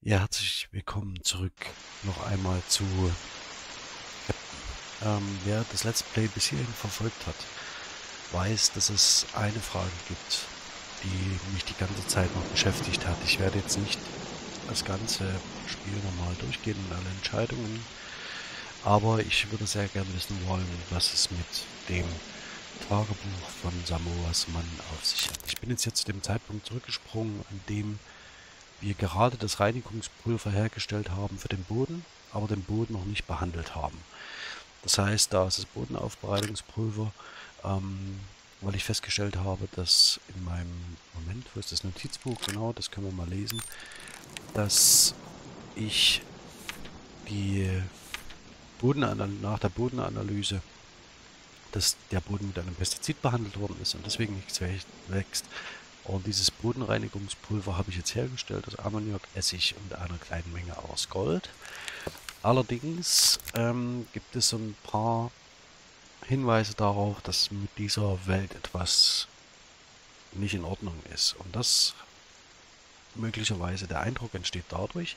Ja, herzlich willkommen zurück noch einmal zu ähm, wer das Let's Play bis hierhin verfolgt hat, weiß, dass es eine Frage gibt, die mich die ganze Zeit noch beschäftigt hat. Ich werde jetzt nicht das ganze Spiel nochmal durchgehen und alle Entscheidungen, aber ich würde sehr gerne wissen wollen, was es mit dem Tagebuch von Samoas Mann auf sich hat. Ich bin jetzt, jetzt zu dem Zeitpunkt zurückgesprungen, an dem wir gerade das Reinigungspulver hergestellt haben für den Boden, aber den Boden noch nicht behandelt haben. Das heißt, da ist das Bodenaufbereitungspulver, ähm, weil ich festgestellt habe, dass in meinem Moment, wo ist das Notizbuch, genau, das können wir mal lesen, dass ich die Bodenanal nach der Bodenanalyse, dass der Boden mit einem Pestizid behandelt worden ist und deswegen nichts wächst. Und dieses Bodenreinigungspulver habe ich jetzt hergestellt aus Ammoniak, Essig und einer kleinen Menge aus Gold. Allerdings ähm, gibt es so ein paar Hinweise darauf, dass mit dieser Welt etwas nicht in Ordnung ist. Und das möglicherweise der Eindruck entsteht dadurch,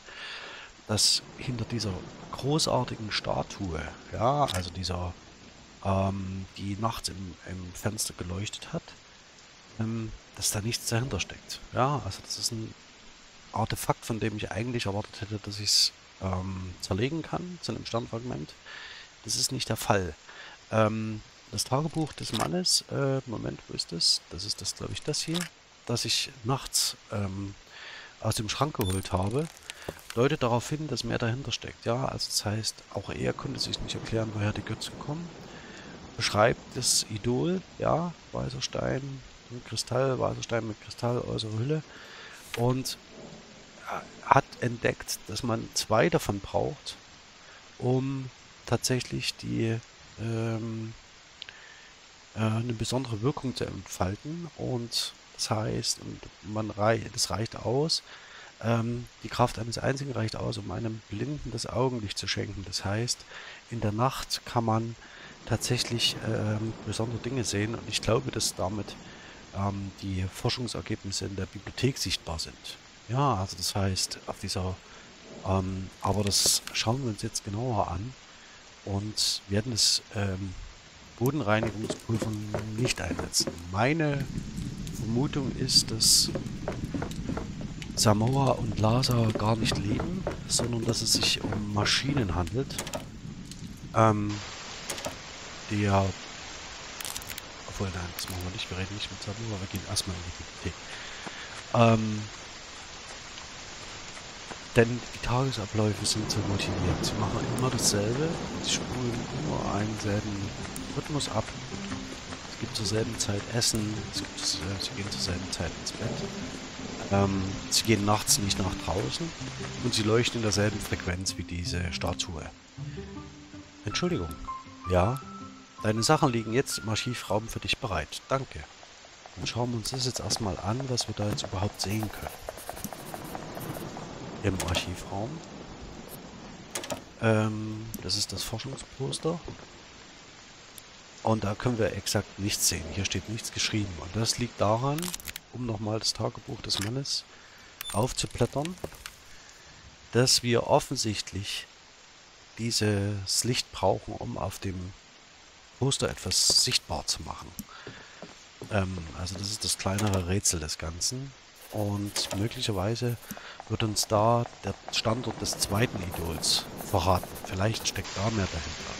dass hinter dieser großartigen Statue, ja, also dieser, ähm, die nachts im, im Fenster geleuchtet hat, ähm, dass da nichts dahinter steckt. Ja, also das ist ein Artefakt, von dem ich eigentlich erwartet hätte, dass ich es ähm, zerlegen kann zu einem Sternfragment. Das ist nicht der Fall. Ähm, das Tagebuch des Mannes, äh, Moment, wo ist das? Das ist das, glaube ich, das hier, das ich nachts ähm, aus dem Schrank geholt habe, deutet darauf hin, dass mehr dahinter steckt. Ja, also das heißt, auch er konnte sich nicht erklären, woher die Götze kommen. Beschreibt das Idol, ja, weißer Stein, Kristall, weißer Stein mit Kristall, äußere Hülle. Und hat entdeckt, dass man zwei davon braucht, um tatsächlich die ähm, äh, eine besondere Wirkung zu entfalten. Und das heißt, man rei das reicht aus, ähm, die Kraft eines einzigen reicht aus, um einem Blinden das Augenlicht zu schenken. Das heißt, in der Nacht kann man tatsächlich ähm, besondere Dinge sehen. Und ich glaube, dass damit ähm, die Forschungsergebnisse in der Bibliothek sichtbar sind. Ja, also das heißt, auf dieser, ähm, aber das schauen wir uns jetzt genauer an und werden das ähm, Bodenreinigungspulver nicht einsetzen. Meine Vermutung ist, dass Samoa und Lasa gar nicht leben, sondern dass es sich um Maschinen handelt, ähm, ja obwohl, nein, das machen wir nicht. Wir reden nicht mit Samoa, wir gehen erstmal in die Bibliothek. Ähm, denn die Tagesabläufe sind so motiviert. Sie machen immer dasselbe. Sie spulen immer einen selben Rhythmus ab. Es gibt zur selben Zeit Essen. Es gibt, sie gehen zur selben Zeit ins Bett. Ähm, sie gehen nachts nicht nach draußen. Und sie leuchten in derselben Frequenz wie diese Statue. Entschuldigung. Ja, deine Sachen liegen jetzt im Archivraum für dich bereit. Danke. Dann schauen wir uns das jetzt erstmal an, was wir da jetzt überhaupt sehen können im Archivraum. Ähm, das ist das Forschungsposter. Und da können wir exakt nichts sehen. Hier steht nichts geschrieben. Und das liegt daran, um nochmal das Tagebuch des Mannes aufzublättern, dass wir offensichtlich dieses Licht brauchen, um auf dem Poster etwas sichtbar zu machen. Ähm, also das ist das kleinere Rätsel des Ganzen. Und möglicherweise wird uns da der Standort des zweiten Idols verraten. Vielleicht steckt da mehr dahinter.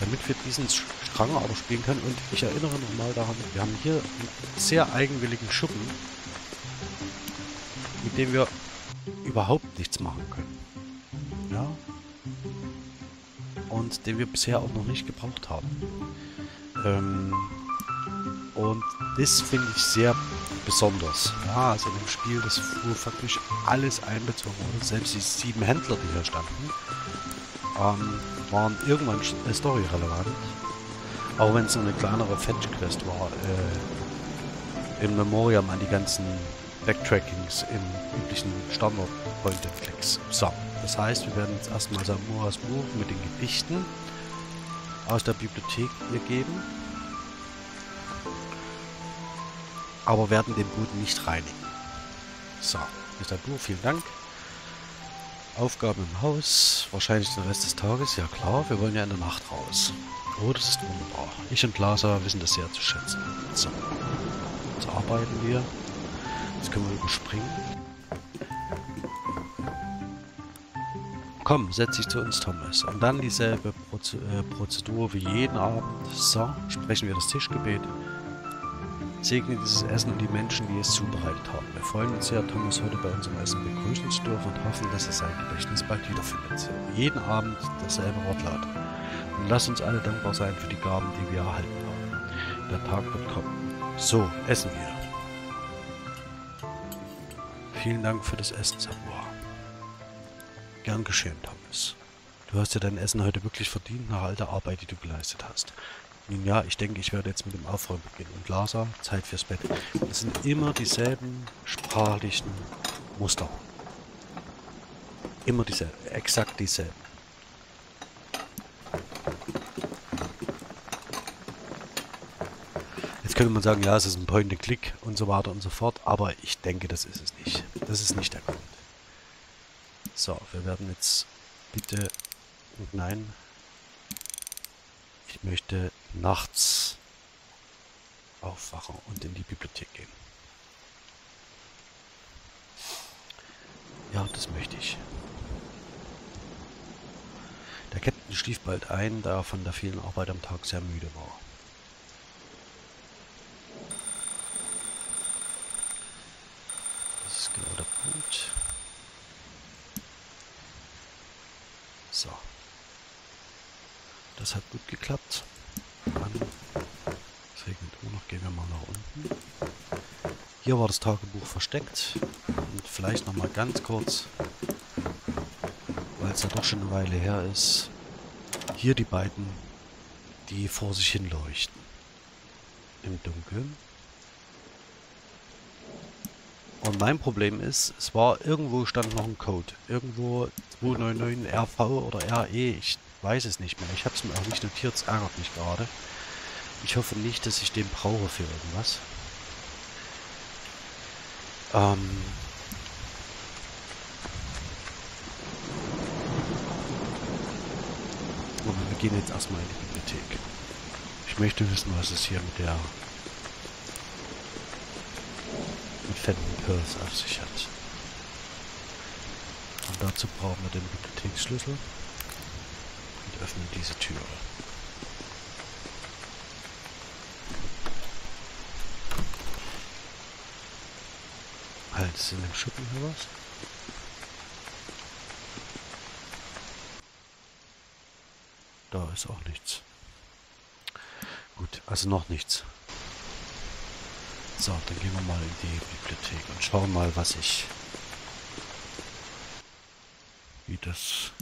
Damit wir diesen Strang aber spielen können. Und ich erinnere nochmal daran, wir haben hier einen sehr eigenwilligen Schuppen, mit dem wir überhaupt nichts machen können. Ja. Und den wir bisher auch noch nicht gebraucht haben. Ähm, und das finde ich sehr besonders. Ja, also in dem Spiel, das fuhr faktisch alles einbezogen wurde. Selbst die sieben Händler, die hier standen, ähm, waren irgendwann äh, story-relevant. Auch wenn es so eine kleinere Fetch-Quest war, äh, im Memoriam an die ganzen Backtrackings im üblichen Standard-Point-and-Clicks. So, das heißt, wir werden jetzt erstmal Samuras Buch mit den Gedichten aus der Bibliothek hier geben. aber werden den Boden nicht reinigen. So, Mr. Blue, vielen Dank. Aufgaben im Haus, wahrscheinlich den Rest des Tages, ja klar, wir wollen ja in der Nacht raus. Oh, das ist wunderbar. Ich und Lasa wissen das sehr zu schätzen. So, jetzt arbeiten wir. Jetzt können wir überspringen. Komm, setz dich zu uns, Thomas. Und dann dieselbe äh, Prozedur wie jeden Abend. So, sprechen wir das Tischgebet. Segne dieses Essen und die Menschen, die es zubereitet haben. Wir freuen uns sehr, Thomas heute bei unserem Essen begrüßen zu dürfen und hoffen, dass er sein Gedächtnis bald wiederfindet. Jeden Abend dasselbe Wortlaut. Und lass uns alle dankbar sein für die Gaben, die wir erhalten haben. Der Tag wird kommen. So, essen wir. Vielen Dank für das Essen, Samoa. Gern geschehen, Thomas. Du hast ja dein Essen heute wirklich verdient nach all der Arbeit, die du geleistet hast. Nun ja, ich denke, ich werde jetzt mit dem Aufräumen beginnen. Und Lasa, Zeit fürs Bett. Das sind immer dieselben sprachlichen Muster. Immer dieselben, exakt dieselben. könnte man sagen, ja, es ist ein Point-and-Click und so weiter und so fort, aber ich denke, das ist es nicht. Das ist nicht der Grund. So, wir werden jetzt bitte... Nein. Ich möchte nachts aufwachen und in die Bibliothek gehen. Ja, das möchte ich. Der Captain schlief bald ein, da er von der vielen Arbeit am Tag sehr müde war. genau der Punkt. So. Das hat gut geklappt. Dann, es regnet immer noch, gehen wir mal nach unten. Hier war das Tagebuch versteckt. Und vielleicht noch mal ganz kurz, weil es ja doch schon eine Weile her ist. Hier die beiden, die vor sich hin leuchten. Im Dunkeln. Und mein Problem ist, es war irgendwo stand noch ein Code. Irgendwo 299 RV oder RE, ich weiß es nicht mehr. Ich habe es mir auch nicht notiert, es ärgert mich gerade. Ich hoffe nicht, dass ich den brauche für irgendwas. Ähm wir gehen jetzt erstmal in die Bibliothek. Ich möchte wissen, was es hier mit der Fenton Pearls auf sich hat. Und dazu brauchen wir den Bibliotheksschlüssel und öffnen diese Tür. Halt, ist in dem Schuppen hier was? Da ist auch nichts. Gut, also noch nichts. So, dann gehen wir mal in die Bibliothek und schauen mal, was ich... Wie das...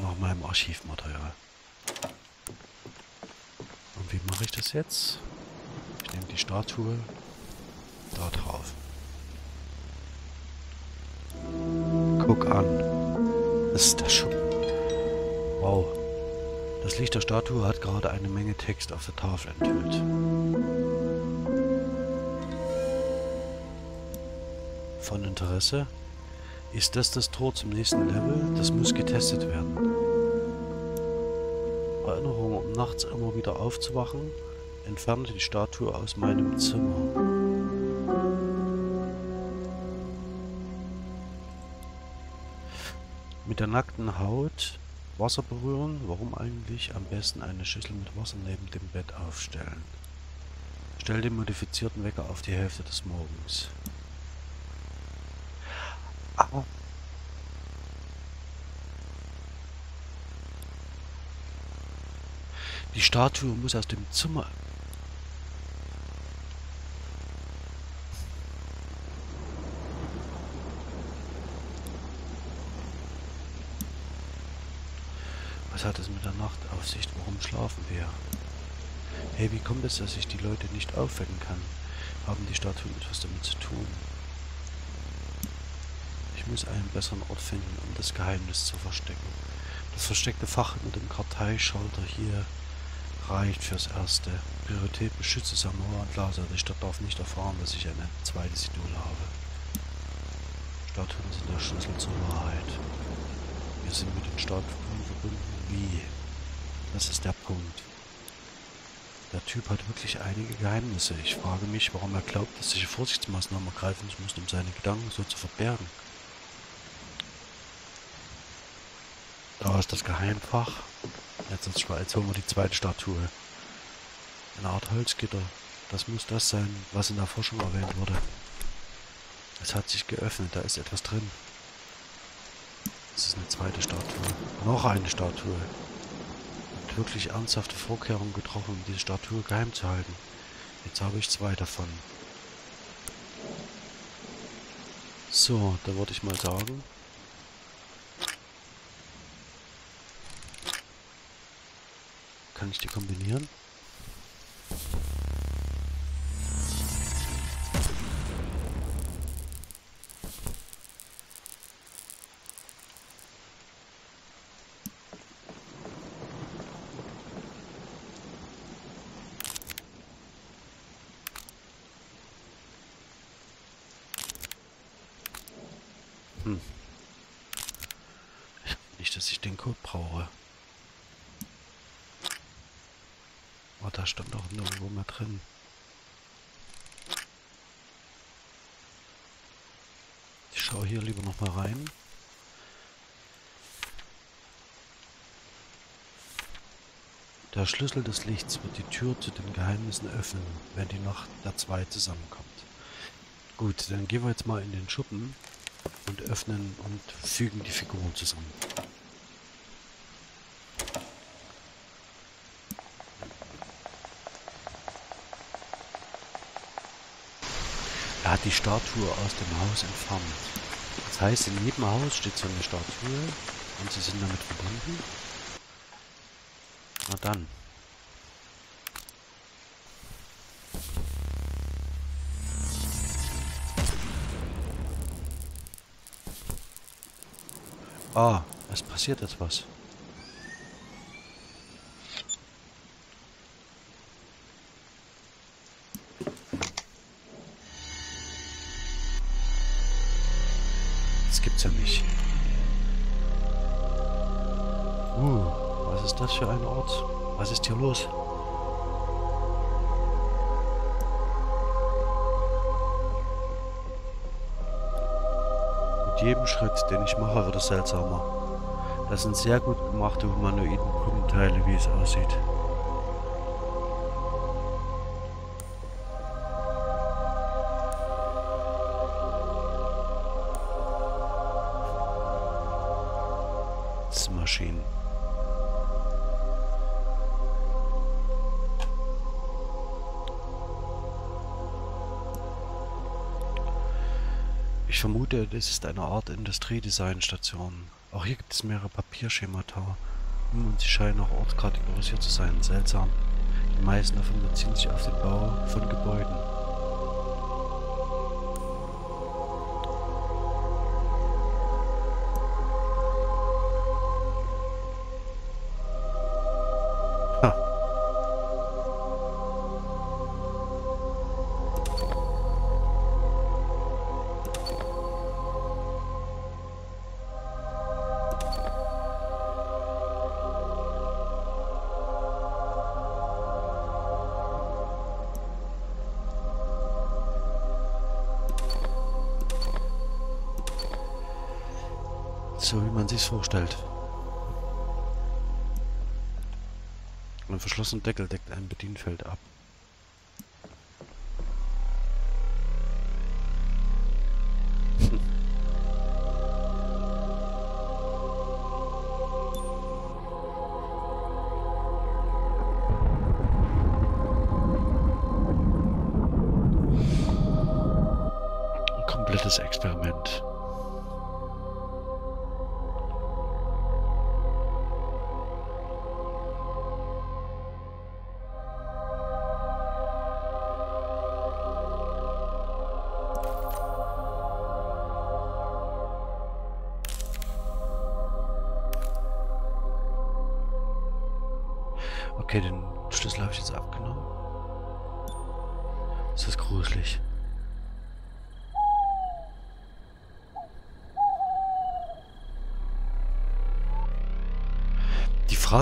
Nach meinem Archivmaterial. Und wie mache ich das jetzt? Ich nehme die Statue da drauf. Guck an. Das ist der Schuppen. Wow. Das Licht der Statue hat gerade eine Menge Text auf der Tafel enthüllt. Von Interesse? Ist das das Tor zum nächsten Level? Das muss getestet werden. Erinnerung, um nachts immer wieder aufzuwachen. Entferne die Statue aus meinem Zimmer. Mit der nackten Haut Wasser berühren? Warum eigentlich? Am besten eine Schüssel mit Wasser neben dem Bett aufstellen. Stell den modifizierten Wecker auf die Hälfte des Morgens. Ah. Die Statue muss aus dem Zimmer Was hat es mit der Nachtaufsicht? Warum schlafen wir? Hey, wie kommt es, dass ich die Leute nicht aufwecken kann? Haben die Statuen etwas damit zu tun? Ich muss einen besseren Ort finden, um das Geheimnis zu verstecken. Das versteckte Fach mit dem Karteischalter hier reicht fürs Erste. Priorität beschütze Samoa und Laser. Die Stadt darf nicht erfahren, dass ich eine zweite Sidole habe. Statuen sind der Schlüssel zur Wahrheit. Wir sind mit den Statuen. Wie? Das ist der Punkt. Der Typ hat wirklich einige Geheimnisse. Ich frage mich, warum er glaubt, dass ich Vorsichtsmaßnahmen ergreifen muss, um seine Gedanken so zu verbergen. Da ist das Geheimfach. Jetzt, jetzt holen wir die zweite Statue. Eine Art Holzgitter. Das muss das sein, was in der Forschung erwähnt wurde. Es hat sich geöffnet, da ist etwas drin. Das ist eine zweite Statue. Noch eine Statue wirklich ernsthafte Vorkehrungen getroffen, um diese Statue geheim zu halten. Jetzt habe ich zwei davon. So, dann würde ich mal sagen. Kann ich die kombinieren? Hm. Nicht, dass ich den Code brauche. Oh, da stand auch nirgendwo mehr drin. Ich schaue hier lieber noch mal rein. Der Schlüssel des Lichts wird die Tür zu den Geheimnissen öffnen, wenn die Nacht der zwei zusammenkommt. Gut, dann gehen wir jetzt mal in den Schuppen und öffnen und fügen die Figuren zusammen. Er hat die Statue aus dem Haus entfernt. Das heißt, in jedem Haus steht so eine Statue und sie sind damit verbunden. Na dann. Ah, es passiert etwas. Das für ein Ort? Was ist hier los? jedem Schritt, den ich mache, wird es seltsamer. Das sind sehr gut gemachte humanoiden Puppenteile, wie es aussieht. Ich vermute, das ist eine Art Industriedesignstation. Auch hier gibt es mehrere Papierschemata. Und sie scheinen auch ortskategorisiert zu sein. Seltsam. Die meisten davon beziehen sich auf den Bau von Gebäuden. Vorstellt. Ein verschlossener Deckel deckt ein Bedienfeld ab. komplettes Experiment.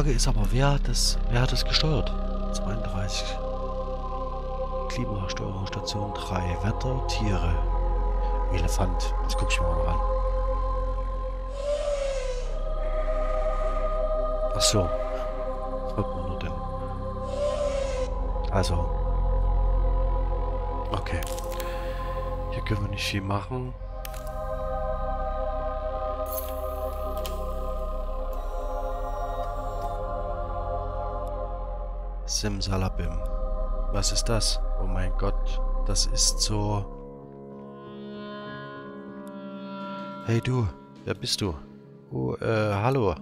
Frage ist aber, wer hat das, wer hat das gesteuert? 32. Klimasteuerstation 3. Wetter, Tiere. Elefant. Das gucke ich mir mal an. Ach so. Wird man nur denn? Also. Okay. Hier können wir nicht viel machen. Simsalabim. Was ist das? Oh mein Gott, das ist so... Hey du, wer bist du? Oh, äh, hallo.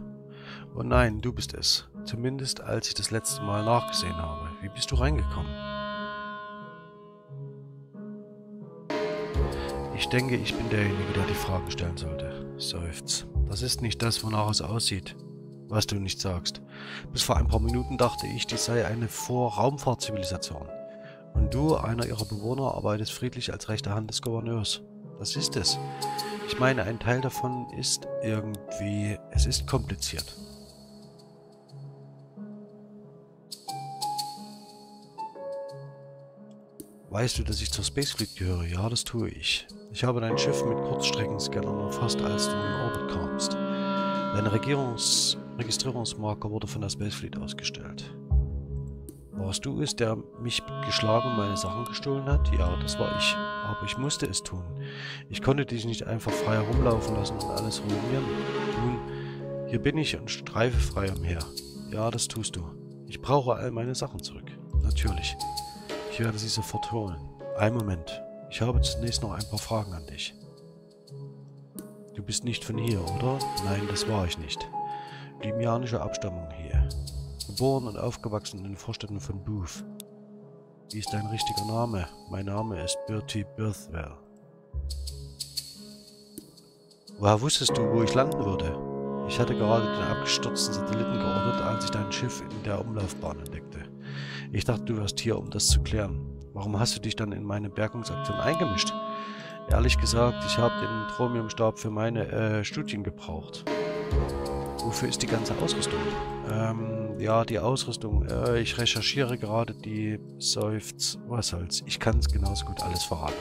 Oh nein, du bist es. Zumindest als ich das letzte Mal nachgesehen habe. Wie bist du reingekommen? Ich denke, ich bin derjenige, der die Fragen stellen sollte. Seufz. Das ist nicht das, wonach es aussieht. Was du nicht sagst. Bis vor ein paar Minuten dachte ich, dies sei eine Vorraumfahrtzivilisation. Und du, einer ihrer Bewohner, arbeitest friedlich als rechte Hand des Gouverneurs. Das ist es. Ich meine, ein Teil davon ist irgendwie... Es ist kompliziert. Weißt du, dass ich zur Space Fleet gehöre? Ja, das tue ich. Ich habe dein Schiff mit Kurzstreckenscannern erfasst, als du in Orbit kamst. Deine Regierungs Registrierungsmarker wurde von der Space Fleet ausgestellt. Warst du es, der mich geschlagen und meine Sachen gestohlen hat? Ja, das war ich. Aber ich musste es tun. Ich konnte dich nicht einfach frei herumlaufen lassen und alles ruinieren. Nun, hier bin ich und streife frei umher. Ja, das tust du. Ich brauche all meine Sachen zurück. Natürlich. Ich werde sie sofort holen. Ein Moment. Ich habe zunächst noch ein paar Fragen an dich. Du bist nicht von hier, oder? Nein, das war ich nicht. Limianische Abstammung hier. Geboren und aufgewachsen in den Vorstädten von Booth. Wie ist dein richtiger Name? Mein Name ist Bertie Birthwell. Woher wusstest du, wo ich landen würde? Ich hatte gerade den abgestürzten Satelliten geordnet, als ich dein Schiff in der Umlaufbahn entdeckte. Ich dachte, du wärst hier, um das zu klären. Warum hast du dich dann in meine Bergungsaktion eingemischt? Ehrlich gesagt, ich habe den Tromiumstab für meine äh, Studien gebraucht. Wofür ist die ganze Ausrüstung? Ähm, ja, die Ausrüstung. Äh, ich recherchiere gerade die Seufz. Was soll's? Ich kann es genauso gut alles verraten.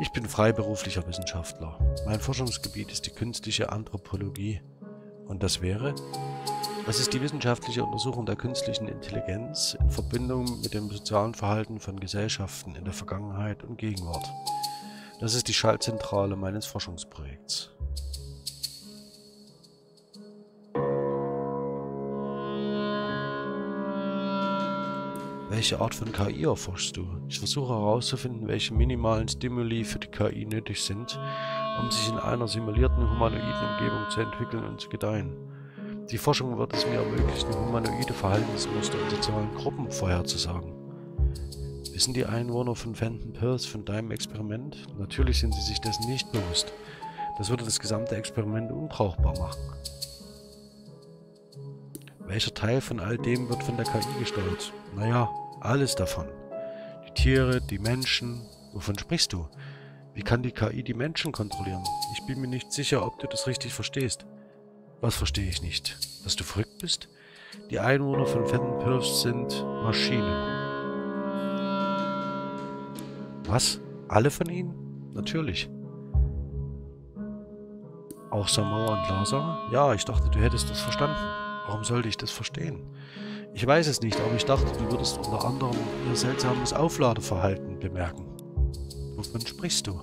Ich bin freiberuflicher Wissenschaftler. Mein Forschungsgebiet ist die künstliche Anthropologie. Und das wäre? Das ist die wissenschaftliche Untersuchung der künstlichen Intelligenz in Verbindung mit dem sozialen Verhalten von Gesellschaften in der Vergangenheit und Gegenwart. Das ist die Schaltzentrale meines Forschungsprojekts. Welche Art von KI erforschst du? Ich versuche herauszufinden, welche minimalen Stimuli für die KI nötig sind, um sich in einer simulierten humanoiden Umgebung zu entwickeln und zu gedeihen. Die Forschung wird es mir ermöglichen, humanoide Verhaltensmuster in sozialen Gruppen vorherzusagen. Wissen die Einwohner von Fenton Perth von deinem Experiment? Natürlich sind sie sich dessen nicht bewusst. Das würde das gesamte Experiment unbrauchbar machen. Welcher Teil von all dem wird von der KI gesteuert? Naja, alles davon. Die Tiere, die Menschen. Wovon sprichst du? Wie kann die KI die Menschen kontrollieren? Ich bin mir nicht sicher, ob du das richtig verstehst. Was verstehe ich nicht? Dass du verrückt bist? Die Einwohner von Fenton Perth sind Maschinen. Was? Alle von ihnen? Natürlich. Auch Samoa und Lazar? Ja, ich dachte, du hättest das verstanden. Warum sollte ich das verstehen? Ich weiß es nicht, aber ich dachte, du würdest unter anderem ihr seltsames Aufladeverhalten bemerken. Wovon sprichst du?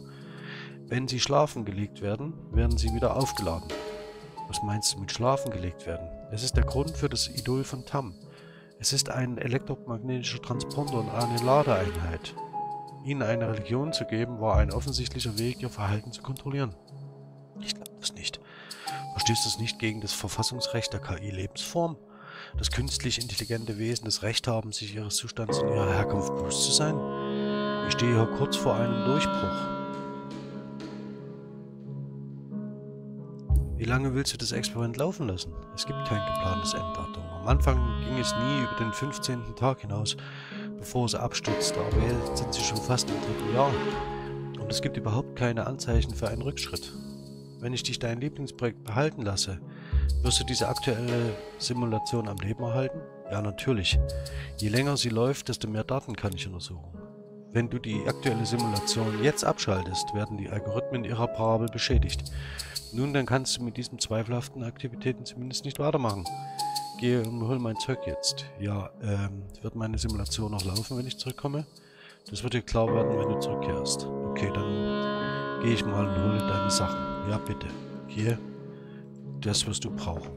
Wenn sie schlafen gelegt werden, werden sie wieder aufgeladen. Was meinst du mit schlafen gelegt werden? Es ist der Grund für das Idol von Tam. Es ist ein elektromagnetischer Transponder und eine Ladeeinheit. Ihnen eine Religion zu geben, war ein offensichtlicher Weg, ihr Verhalten zu kontrollieren. Ich glaube das nicht. Verstößt es nicht gegen das Verfassungsrecht der KI-Lebensform? Dass künstlich intelligente Wesen das Recht haben, sich ihres Zustands und ihrer Herkunft bewusst zu sein? Ich stehe hier kurz vor einem Durchbruch. Wie lange willst du das Experiment laufen lassen? Es gibt kein geplantes Enddatum. Am Anfang ging es nie über den 15. Tag hinaus, bevor es abstürzte, aber jetzt sind sie schon fast im dritten Jahr. Und es gibt überhaupt keine Anzeichen für einen Rückschritt. Wenn ich dich dein Lieblingsprojekt behalten lasse, wirst du diese aktuelle Simulation am Leben erhalten? Ja, natürlich. Je länger sie läuft, desto mehr Daten kann ich untersuchen. Wenn du die aktuelle Simulation jetzt abschaltest, werden die Algorithmen ihrer Parabel beschädigt. Nun, dann kannst du mit diesen zweifelhaften Aktivitäten zumindest nicht weitermachen. Gehe und hol mein Zeug jetzt. Ja, ähm, wird meine Simulation noch laufen, wenn ich zurückkomme? Das wird dir klar werden, wenn du zurückkehrst. Okay, dann gehe ich mal und hole deine Sachen. Ja, bitte. Hier, das wirst du brauchen.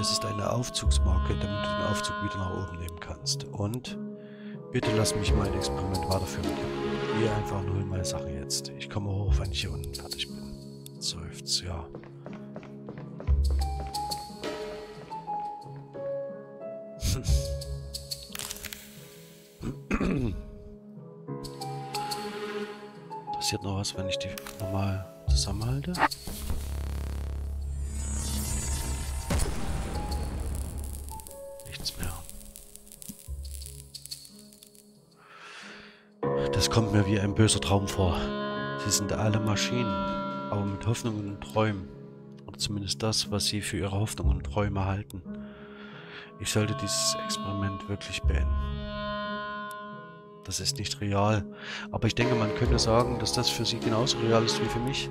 Es ist eine Aufzugsmarke, damit du den Aufzug wieder nach oben nehmen kannst. Und bitte lass mich mein Experiment weiterführen. Geh einfach und hol meine Sachen jetzt. Ich komme hoch, wenn ich hier unten fertig bin. Seufzt, ja. Passiert noch was, wenn ich die nochmal zusammenhalte? Das kommt mir wie ein böser Traum vor. Sie sind alle Maschinen, aber mit Hoffnungen und Träumen. Oder zumindest das, was sie für ihre Hoffnungen und Träume halten. Ich sollte dieses Experiment wirklich beenden. Das ist nicht real. Aber ich denke, man könnte sagen, dass das für sie genauso real ist wie für mich.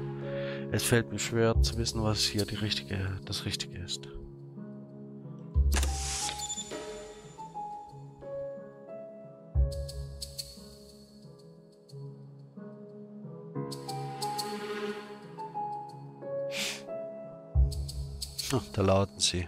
Es fällt mir schwer zu wissen, was hier die richtige, das Richtige ist. Ach, da lauten sie.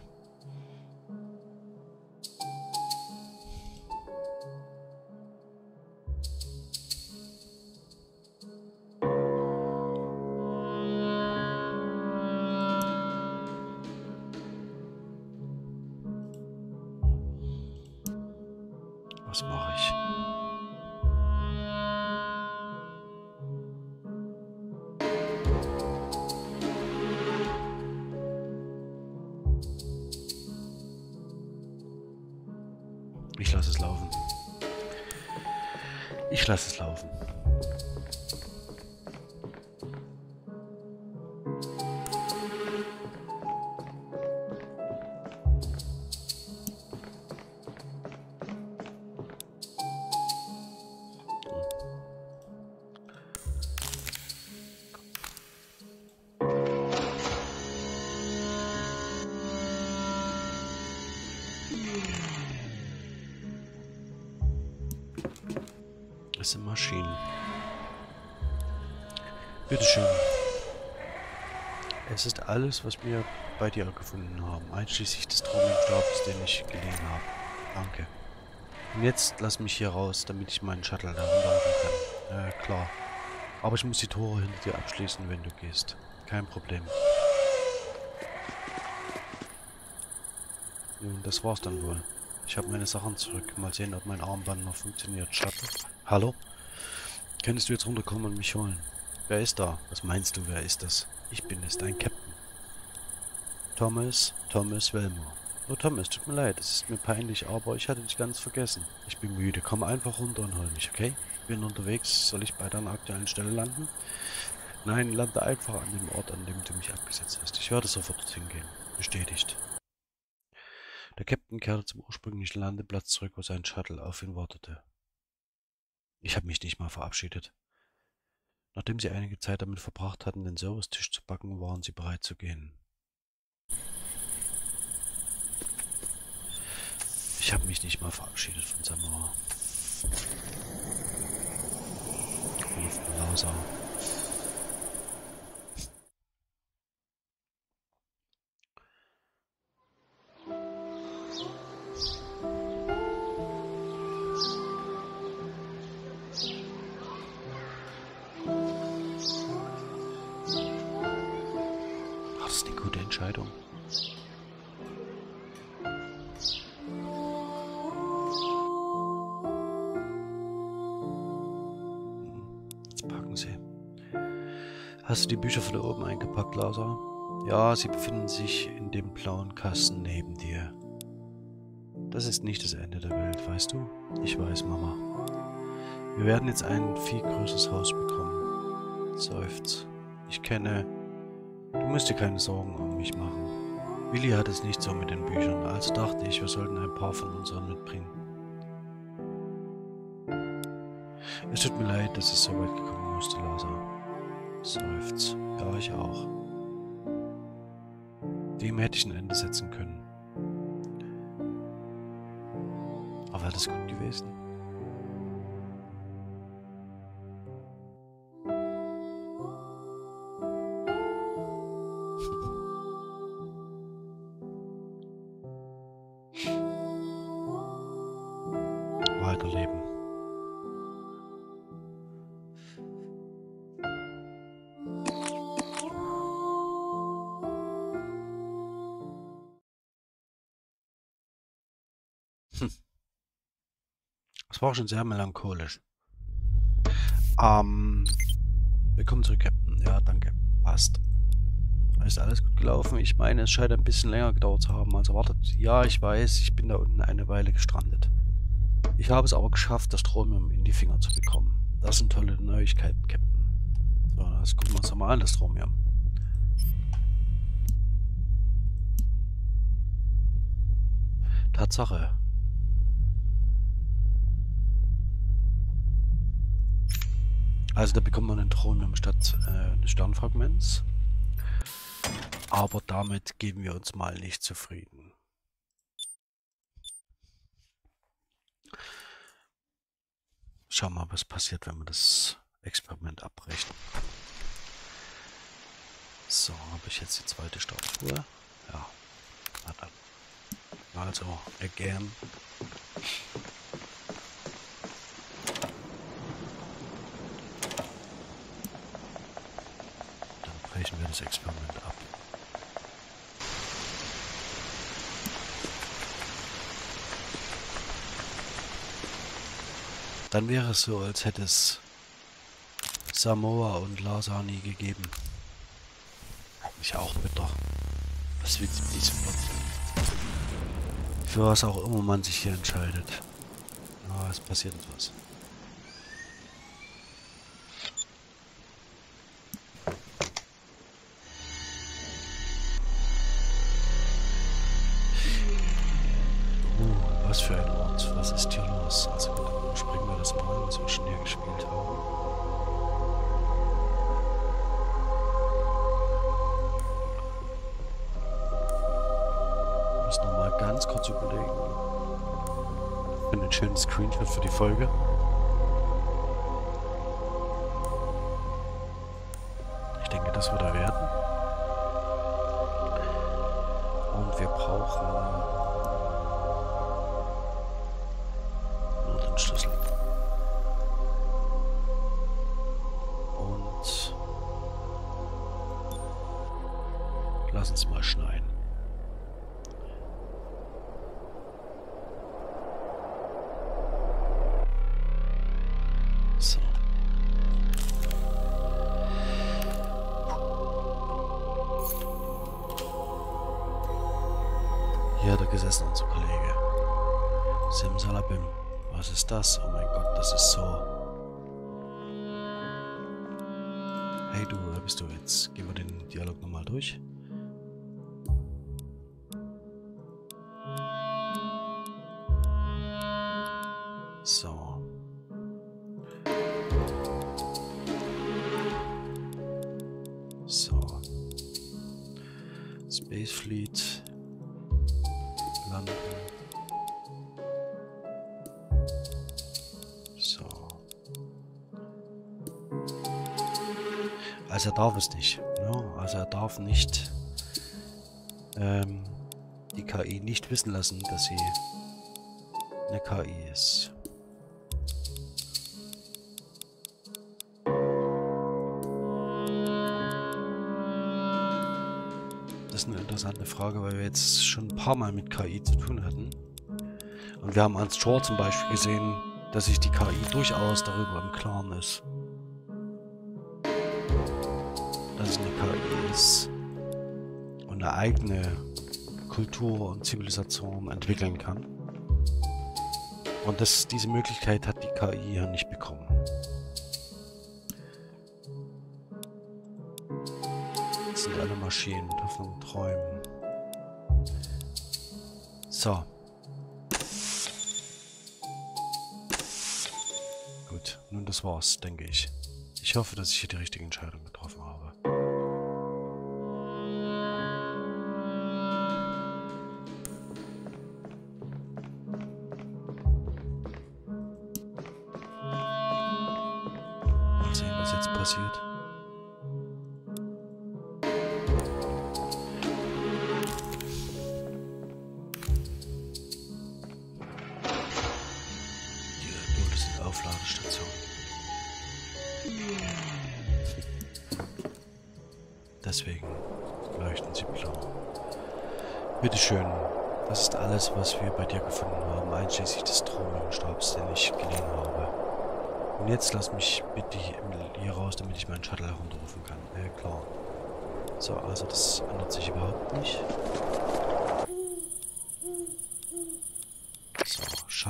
Sind Maschinen. Bitteschön. Es ist alles, was wir bei dir gefunden haben, einschließlich des Trommelstabs, den ich gelegen habe. Danke. Und jetzt lass mich hier raus, damit ich meinen Shuttle da runterlaufen kann. Äh, klar. Aber ich muss die Tore hinter dir abschließen, wenn du gehst. Kein Problem. Nun, das war's dann wohl. Ich habe meine Sachen zurück. Mal sehen, ob mein Armband noch funktioniert. Shuttle? Hallo? Könntest du jetzt runterkommen und mich holen? Wer ist da? Was meinst du, wer ist das? Ich bin es, dein Captain. Thomas, Thomas Wellmore. Oh Thomas, tut mir leid, es ist mir peinlich, aber ich hatte dich ganz vergessen. Ich bin müde, komm einfach runter und hol mich, okay? Ich bin unterwegs, soll ich bei deiner aktuellen Stelle landen? Nein, lande einfach an dem Ort, an dem du mich abgesetzt hast. Ich werde sofort dorthin gehen. Bestätigt. Der Captain kehrte zum ursprünglichen Landeplatz zurück, wo sein Shuttle auf ihn wartete. Ich habe mich nicht mal verabschiedet. Nachdem sie einige Zeit damit verbracht hatten, den Servicetisch zu backen, waren sie bereit zu gehen. Ich habe mich nicht mal verabschiedet von Samara. Rief Lauser. Die Bücher von oben eingepackt, Lasa? Ja, sie befinden sich in dem blauen Kasten neben dir. Das ist nicht das Ende der Welt, weißt du? Ich weiß, Mama. Wir werden jetzt ein viel größeres Haus bekommen. Seufzt. Ich kenne... Du musst dir keine Sorgen um mich machen. Willi hat es nicht so mit den Büchern, also dachte ich, wir sollten ein paar von unseren mitbringen. Es tut mir leid, dass es so weit gekommen musste, Lasa. Seufzt. Ja, ich auch. Dem hätte ich ein Ende setzen können. Aber das gut gewesen? War schon sehr melancholisch. Ähm, willkommen zurück, Captain. Ja, danke. Passt. Ist alles gut gelaufen? Ich meine, es scheint ein bisschen länger gedauert zu haben als erwartet. Ja, ich weiß, ich bin da unten eine Weile gestrandet. Ich habe es aber geschafft, das Stromium in die Finger zu bekommen. Das sind tolle Neuigkeiten, Captain. So, das gucken wir uns nochmal an, das Stromium. Tatsache. Also da bekommt man einen Thron statt äh, eines Sternfragments. Aber damit geben wir uns mal nicht zufrieden. Schauen wir mal, was passiert, wenn wir das Experiment abbrechen. So, habe ich jetzt die zweite Statue? Ja. Na dann. Also, again. Dann brechen wir das Experiment ab. Dann wäre es so, als hätte es Samoa und Lasani gegeben. Eigentlich auch bitter. Was will sie diesem Für was auch immer man sich hier entscheidet. Ja, es passiert etwas. Ganz kurz überlegen. Ich finde einen schönen Screenshot für die Folge. Das ist so. Hey du, wer bist du jetzt? Gehen wir den Dialog nochmal durch. Darf es nicht. Ne? Also er darf nicht ähm, die KI nicht wissen lassen, dass sie eine KI ist. Das ist eine interessante Frage, weil wir jetzt schon ein paar Mal mit KI zu tun hatten. Und wir haben an Straw zum Beispiel gesehen, dass sich die KI durchaus darüber im Klaren ist. Es eine KI ist und eine eigene Kultur und Zivilisation entwickeln kann. Und das, diese Möglichkeit hat die KI hier nicht bekommen. Das sind alle Maschinen, davon träumen. So. Gut, nun das war's, denke ich. Ich hoffe, dass ich hier die richtige Entscheidung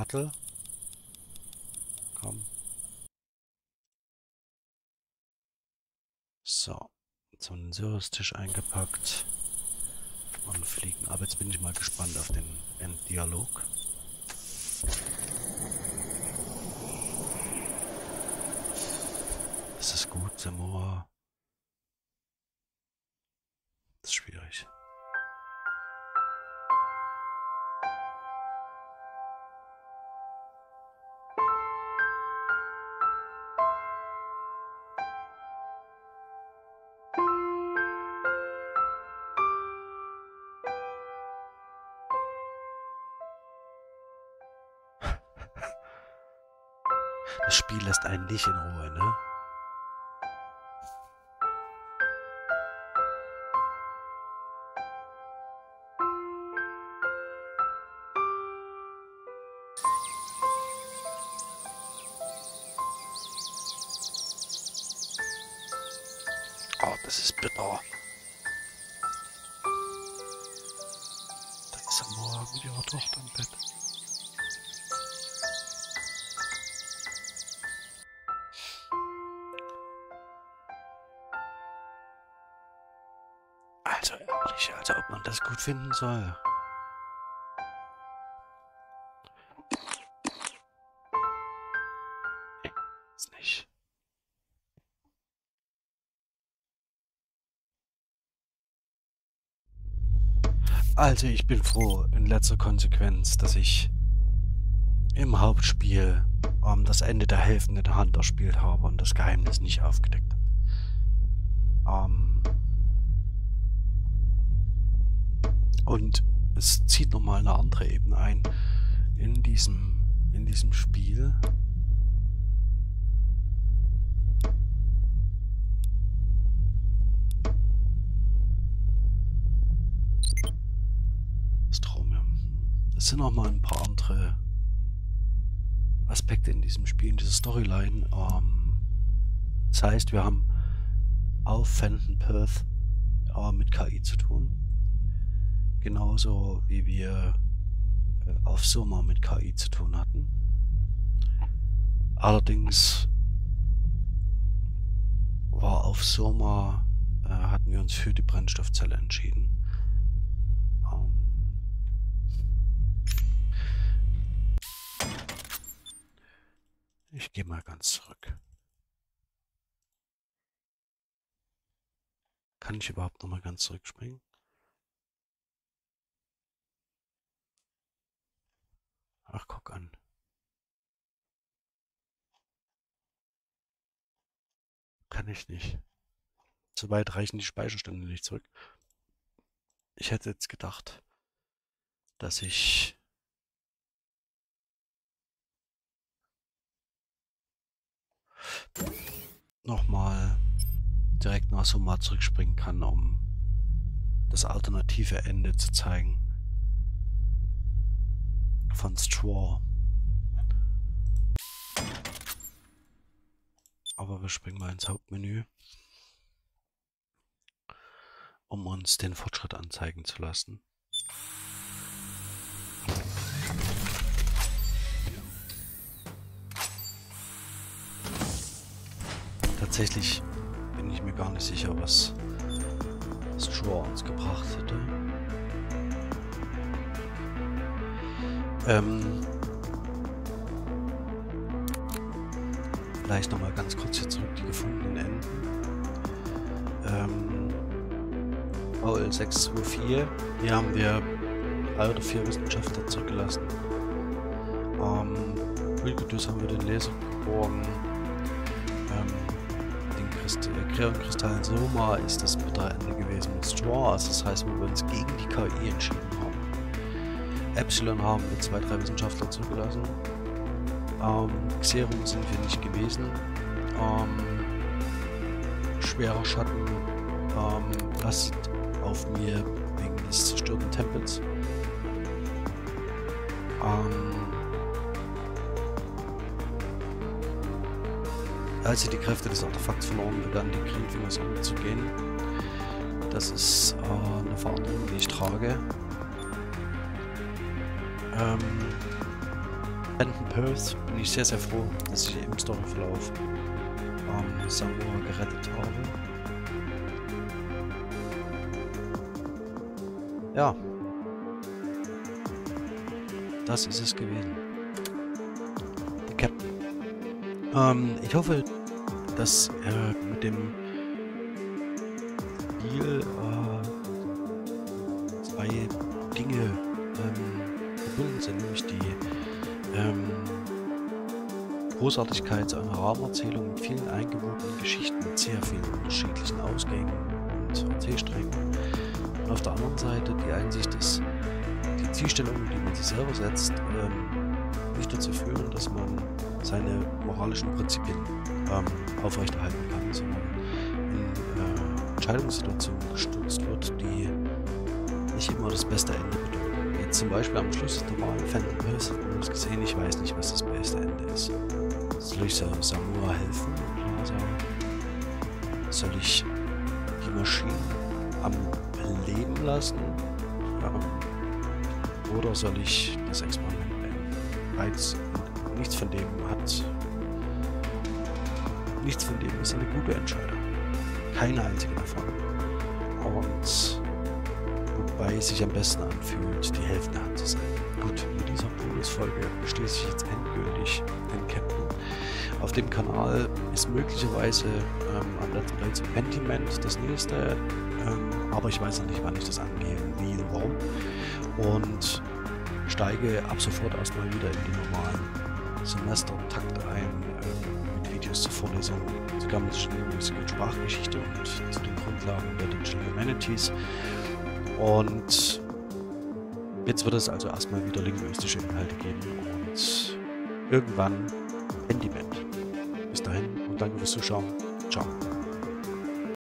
Shuttle. Komm. So, so einen Service-Tisch eingepackt und fliegen. Aber jetzt bin ich mal gespannt auf den Enddialog. Ist das gut, Samoa? Lässt einen nicht in Ruhe, ne? Oh, das ist bitter. Da ist Samora mit ihrer Tochter im Bett. Das gut finden soll. Ist nicht. Also ich bin froh in letzter Konsequenz, dass ich im Hauptspiel ähm, das Ende der helfenden Hand erspielt habe und das Geheimnis nicht aufgedeckt habe. Ähm, und es zieht nochmal eine andere Ebene ein in diesem, in diesem Spiel. Das Chromium. Es sind noch mal ein paar andere Aspekte in diesem Spiel, in dieser Storyline. Ähm, das heißt, wir haben auf Fenton Perth äh, mit KI zu tun. Genauso wie wir äh, auf Soma mit KI zu tun hatten. Allerdings war auf Soma, äh, hatten wir uns für die Brennstoffzelle entschieden. Ähm, ich gehe mal ganz zurück. Kann ich überhaupt noch mal ganz zurückspringen? Ach, guck an. Kann ich nicht. So weit reichen die Speicherstände nicht zurück. Ich hätte jetzt gedacht, dass ich nochmal direkt nach Soma zurückspringen kann, um das alternative Ende zu zeigen von Straw. Aber wir springen mal ins Hauptmenü. um uns den Fortschritt anzeigen zu lassen. Tatsächlich bin ich mir gar nicht sicher, was Straw uns gebracht hätte. Ähm, vielleicht nochmal ganz kurz hier zurück die gefundenen Enden. Ähm, Paul 624, hier haben wir drei oder vier Wissenschaftler zurückgelassen. Ähm, Wildgedüss haben wir den Laser geborgen. Ähm, den Christ Kreon-Kristall Soma ist das bittere Ende gewesen mit Straw, also das heißt, wo wir uns gegen die KI entschieden haben. Epsilon haben wir zwei, drei Wissenschaftler zugelassen. Ähm, Xerum sind wir nicht gewesen. Ähm, schwerer Schatten ähm, lastet auf mir wegen des zerstörten Tempels. Ähm, als sie die Kräfte des Artefakts verloren, begannen die Greenfingers umzugehen. Das ist äh, eine Verantwortung, die ich trage. Ähm, Benton Perth bin ich sehr, sehr froh, dass ich im Storyverlauf ähm, Samuel gerettet habe. Ja. Das ist es gewesen. Der Captain. Ähm, ich hoffe, dass er mit dem Großartigkeit seiner Rahmenerzählung mit vielen eingebotenen Geschichten, mit sehr vielen unterschiedlichen Ausgängen und Erzählsträngen. Und auf der anderen Seite die Einsicht, dass die Zielstellungen, die man sich selber setzt, ähm, nicht dazu führen, dass man seine moralischen Prinzipien ähm, aufrechterhalten kann, sondern in äh, Entscheidungssituationen gestürzt wird, die nicht immer das beste Ende bedeuten zum Beispiel am Schluss des normalen Phantom hat man das gesehen, ich weiß nicht, was das beste Ende ist. Soll ich Samura helfen? Also, soll ich die Maschinen am Leben lassen? Ähm, oder soll ich das Experiment beenden? Beides, nichts von dem hat. Nichts von dem ist eine gute Entscheidung. Keine einzige davon. Und wobei es sich am besten anfühlt, die Hälfte Hand zu sein. Gut, mit dieser Bonusfolge schließe ich jetzt endgültig den Captain. Auf dem Kanal ist möglicherweise ähm, am Let's zum Pentiment das nächste, ähm, aber ich weiß noch nicht, wann ich das angehe, wie und warum. Und steige ab sofort erstmal wieder in die normalen Semestertakte ein, ähm, mit Videos zur Vorlesung zur gammelischen Musik und Sprachgeschichte und zu den Grundlagen der Digital Humanities. Und jetzt wird es also erstmal wieder linguistische Inhalte geben und irgendwann Handymap. Danke fürs Zuschauen.